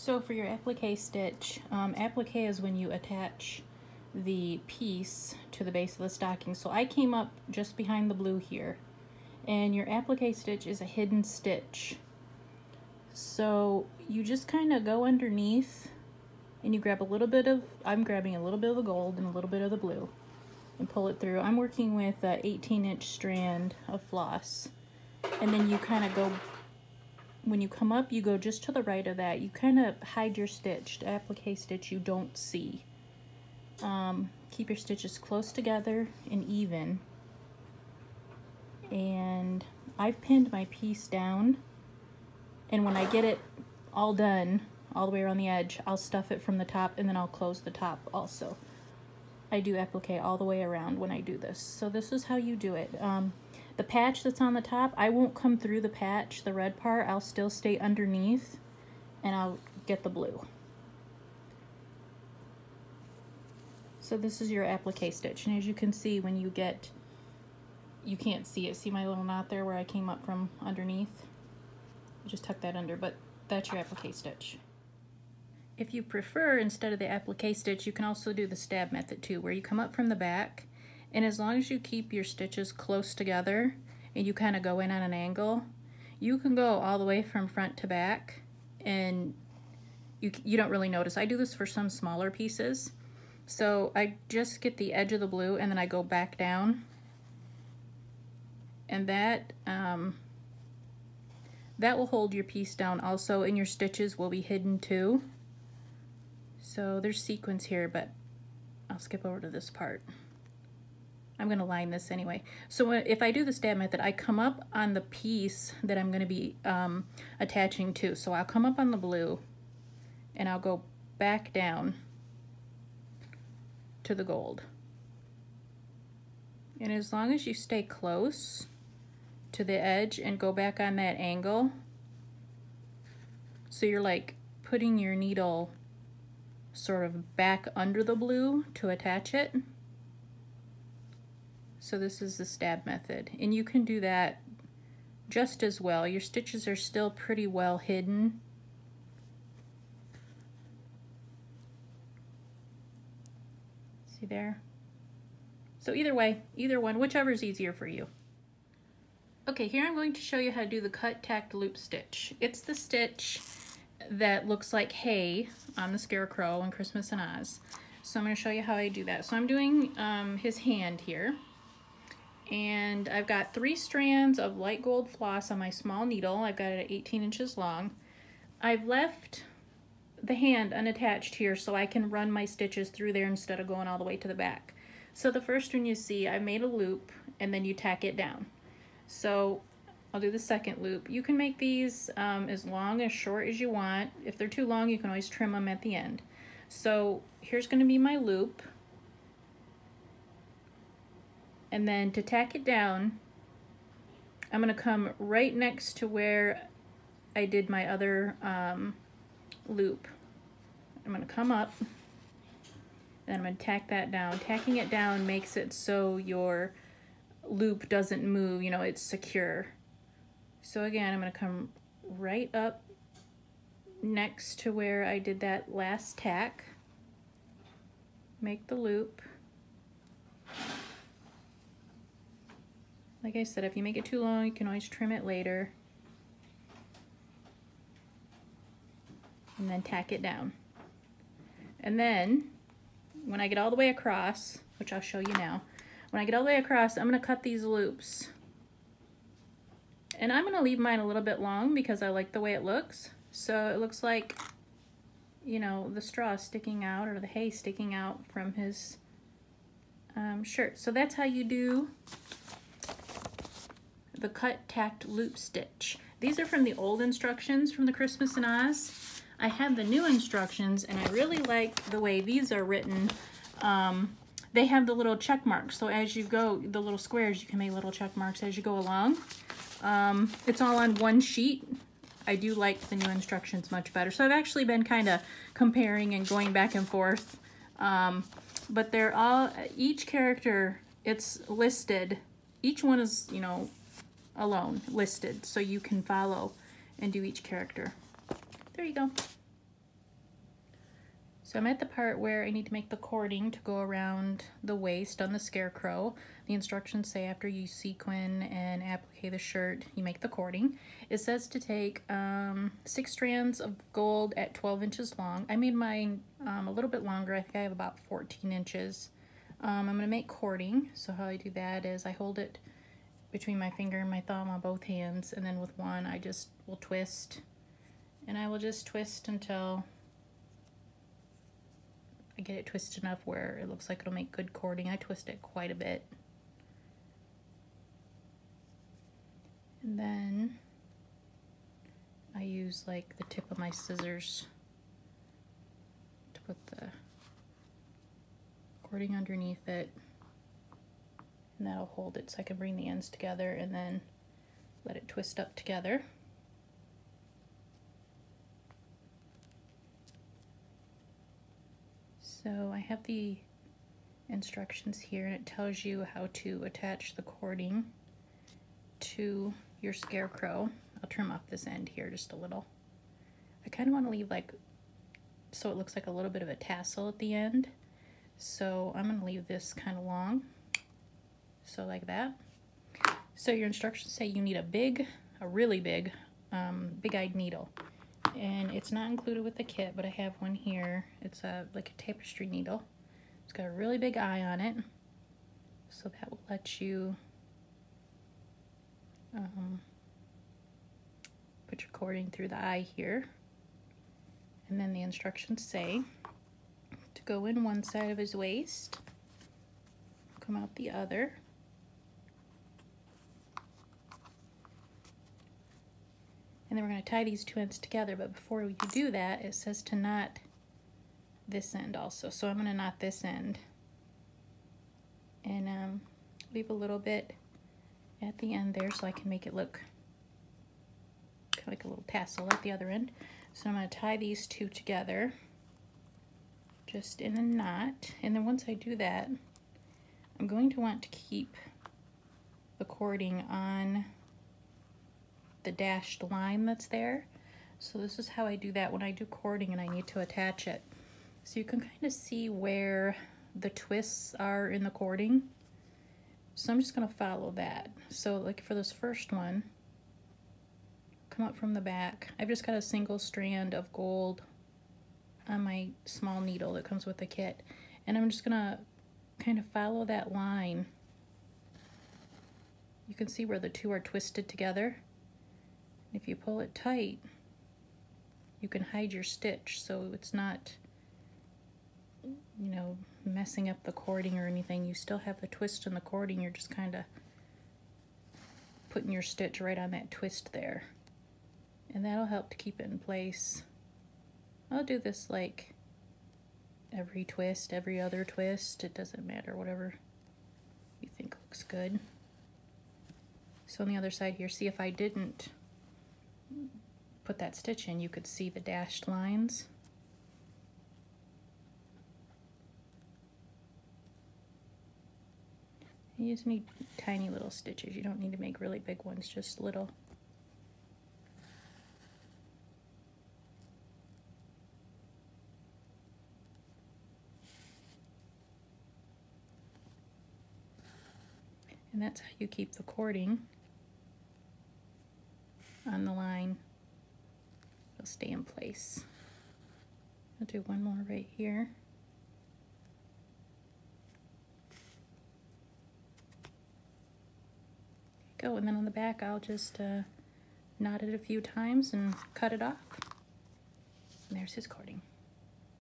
So for your applique stitch, um, applique is when you attach the piece to the base of the stocking. So I came up just behind the blue here and your applique stitch is a hidden stitch. So you just kind of go underneath and you grab a little bit of, I'm grabbing a little bit of the gold and a little bit of the blue and pull it through. I'm working with an 18 inch strand of floss and then you kind of go when you come up you go just to the right of that. You kind of hide your stitch the applique stitch you don't see. Um, keep your stitches close together and even. And I've pinned my piece down and when I get it all done all the way around the edge I'll stuff it from the top and then I'll close the top also. I do applique all the way around when I do this. So this is how you do it. Um, the patch that's on the top, I won't come through the patch, the red part. I'll still stay underneath and I'll get the blue. So this is your applique stitch. And as you can see, when you get, you can't see it. See my little knot there where I came up from underneath? Just tuck that under, but that's your applique stitch. If you prefer, instead of the applique stitch, you can also do the stab method too, where you come up from the back and as long as you keep your stitches close together and you kind of go in on an angle, you can go all the way from front to back and you, you don't really notice. I do this for some smaller pieces. So I just get the edge of the blue and then I go back down. And that, um, that will hold your piece down also and your stitches will be hidden too. So there's sequins here, but I'll skip over to this part. I'm to line this anyway. So if I do the stab method, I come up on the piece that I'm to be um, attaching to. So I'll come up on the blue and I'll go back down to the gold. And as long as you stay close to the edge and go back on that angle, so you're like putting your needle sort of back under the blue to attach it. So this is the stab method. And you can do that just as well. Your stitches are still pretty well hidden. See there? So either way, either one, whichever is easier for you. Okay, here I'm going to show you how to do the cut tacked loop stitch. It's the stitch that looks like hay on the Scarecrow in Christmas in Oz. So I'm going to show you how I do that. So I'm doing um, his hand here and I've got three strands of light gold floss on my small needle. I've got it at 18 inches long. I've left the hand unattached here so I can run my stitches through there instead of going all the way to the back. So the first one you see, I made a loop and then you tack it down. So I'll do the second loop. You can make these um, as long as short as you want. If they're too long, you can always trim them at the end. So here's gonna be my loop. And then to tack it down, I'm going to come right next to where I did my other um, loop. I'm going to come up and I'm going to tack that down. Tacking it down makes it so your loop doesn't move, you know, it's secure. So again, I'm going to come right up next to where I did that last tack. Make the loop. Like I said, if you make it too long, you can always trim it later. And then tack it down. And then, when I get all the way across, which I'll show you now, when I get all the way across, I'm going to cut these loops. And I'm going to leave mine a little bit long because I like the way it looks. So it looks like, you know, the straw sticking out or the hay sticking out from his um, shirt. So that's how you do the cut tacked loop stitch. These are from the old instructions from the Christmas in Oz. I have the new instructions and I really like the way these are written. Um, they have the little check marks. So as you go, the little squares, you can make little check marks as you go along. Um, it's all on one sheet. I do like the new instructions much better. So I've actually been kind of comparing and going back and forth. Um, but they're all, each character, it's listed. Each one is, you know, alone listed so you can follow and do each character. There you go. So I'm at the part where I need to make the cording to go around the waist on the scarecrow. The instructions say after you sequin and applique the shirt, you make the cording. It says to take um, six strands of gold at 12 inches long. I made mine um, a little bit longer. I think I have about 14 inches. Um, I'm going to make cording. So how I do that is I hold it between my finger and my thumb on both hands and then with one I just will twist and I will just twist until I get it twisted enough where it looks like it'll make good cording. I twist it quite a bit. And then I use like the tip of my scissors to put the cording underneath it. And that'll hold it so I can bring the ends together and then let it twist up together. So I have the instructions here and it tells you how to attach the cording to your scarecrow. I'll trim off this end here just a little. I kind of want to leave like, so it looks like a little bit of a tassel at the end. So I'm going to leave this kind of long. So like that. So your instructions say you need a big, a really big, um, big-eyed needle and it's not included with the kit, but I have one here. It's a like a tapestry needle. It's got a really big eye on it, so that will let you um, put your cording through the eye here. And then the instructions say to go in one side of his waist, come out the other. And then we're going to tie these two ends together, but before we do that, it says to knot this end also. So I'm going to knot this end and um, leave a little bit at the end there so I can make it look kind of like a little tassel at the other end. So I'm going to tie these two together just in a knot. And then once I do that, I'm going to want to keep the cording on the dashed line that's there. So this is how I do that when I do cording and I need to attach it. So you can kind of see where the twists are in the cording. So I'm just going to follow that. So like for this first one, come up from the back. I've just got a single strand of gold on my small needle that comes with the kit. And I'm just going to kind of follow that line. You can see where the two are twisted together. If you pull it tight, you can hide your stitch so it's not, you know, messing up the cording or anything. You still have the twist in the cording, you're just kind of putting your stitch right on that twist there. And that'll help to keep it in place. I'll do this like every twist, every other twist. It doesn't matter, whatever you think looks good. So on the other side here, see if I didn't put that stitch in, you could see the dashed lines. You just need tiny little stitches. You don't need to make really big ones, just little. And that's how you keep the cording on the line. It'll stay in place. I'll do one more right here. Go, and then on the back I'll just uh, knot it a few times and cut it off. And there's his cording.